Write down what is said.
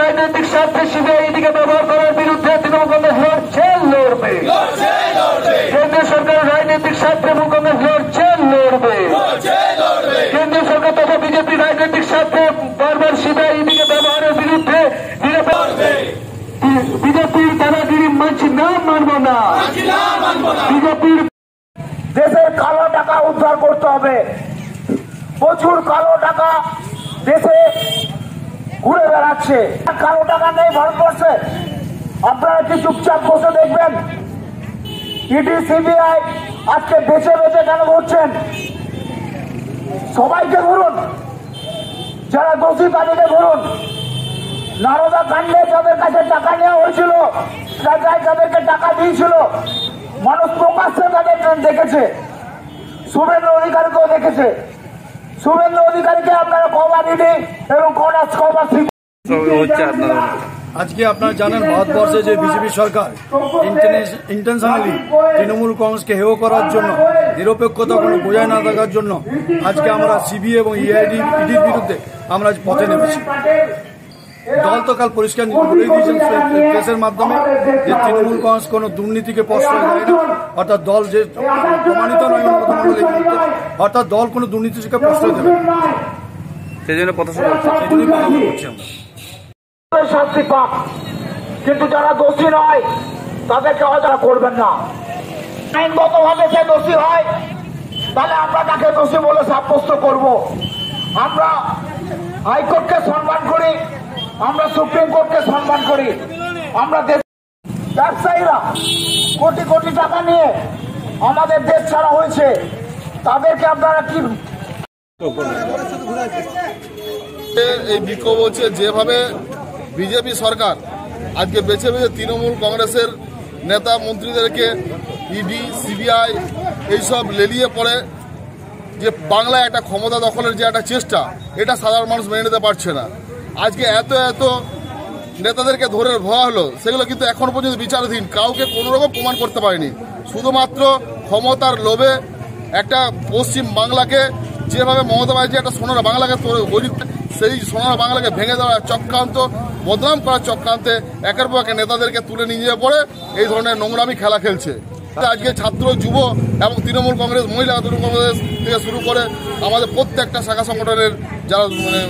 রাজনৈতিক স্বার্থে সিবিআই এদিকে ব্যবহার করার বিরুদ্ধে তৃণমূল লড়ছে লড়বে। কেন্দ্রীয় সরকার রাজনৈতিক স্বার্থে কংগ্রেস লড়ছে লড়বে। কেন্দ্রীয় সরকার তথা বিজেপি রাজনৈতিক স্বার্থে বারবার ব্যবহারের বিরুদ্ধে না মানব না। বিজেপির দেশের কালো টাকা উদ্ধার করতে হবে। প্রচুর কালো টাকা দেশে ঘুরে বেড়াচ্ছে। কালো টাকা নেই ভারতবর্ষে। আপনারা কি চুপচাপ বসে দেখবেন? ইডি, সিবিআই আজকে বেছে বেছে কেন ঘুরছেন? সবাইকে ঘুরুন। যারা দোষী তাদেরকে ঘুরুন। নারদা কাণ্ডে যাদের কাছে টাকা নেওয়া হয়েছিল যাদেরকে টাকা দিয়েছিল মানুষ প্রকাশ্যে তাদের দেখেছে। শুভেন্দ্র অধিকারীকেও দেখেছে। শুভেন্দ্র অধিকারীকে আপনারা কবার ইডি এবং কটা কবার আজকে আপনারা জানেন ভারতবর্ষে যে বিজেপি সরকার ইন্টেনশনালি তৃণমূল কংগ্রেসকে হেয় করার জন্য নিরপেক্ষতা কোনো বোঝায় না থাকার জন্য আজকে আমরা সিবি এবং ইআইডি ইডির বিরুদ্ধে আমরা আজ পথে নেমেছি। দল তো কাল পরিষ্কার বলে দিয়েছেন কেসের মাধ্যমে যে তৃণমূল কংগ্রেস কোনো দুর্নীতিকে প্রশ্রয় দেয় না অর্থাৎ দল যে প্রমাণিত নয় অর্থাৎ দল কোনো দুর্নীতিকে প্রশ্রয় দেবে সেই জন্য প্রত্যাশা করছি আমরা। শাস্তি পাক। কিন্তু যারা দোষী নয় তাদেরকে অজানা করবেন না। আইনগত ভাবে সে দোষী হয় তাহলে আমরা তাকে দোষী বলে সাব্যস্ত করব? আমরা হাইকোর্টকে সম্মান করি আমরা সুপ্রিম কোর্টকে সম্মান করি। আমরা ব্যবসায়ীরা কোটি কোটি টাকা নিয়ে আমাদের দেশ ছাড়া হয়েছে। তাদেরকে আপনারা কি এই বিক্ষোভ হচ্ছে যেভাবে বিজেপি সরকার আজকে বেছে বেছে তৃণমূল কংগ্রেসের নেতা মন্ত্রীদেরকে ইডি, সিবিআই এইসব লেলিয়ে পড়ে যে বাংলায় একটা ক্ষমতা দখলের যে একটা চেষ্টা, এটা সাধারণ মানুষ মেনে নিতে পারছে না। আজকে এত এত নেতাদেরকে ধরে ভরা হলো, সেগুলো কিন্তু এখন পর্যন্ত বিচারাধীন, কাউকে কোনো রকম প্রমাণ করতে পারেনি। শুধুমাত্র ক্ষমতার লোভে একটা পশ্চিম বাংলাকে যেভাবে মমতা ব্যানার্জি একটা সোনার বাংলাকে সেই সোনার বাংলাকে ভেঙে দেওয়ার চক্রান্ত, বদনাম করার চক্রান্তে একের পর এক নেতাদেরকে তুলে নিয়ে যেয়ে পড়ে, এই ধরনের নোংরামি খেলা খেলছে। আজকে ছাত্র, যুব এবং তৃণমূল কংগ্রেস, মহিলা তৃণমূল কংগ্রেস থেকে শুরু করে আমাদের প্রত্যেকটা শাখা সংগঠনের যারা মানে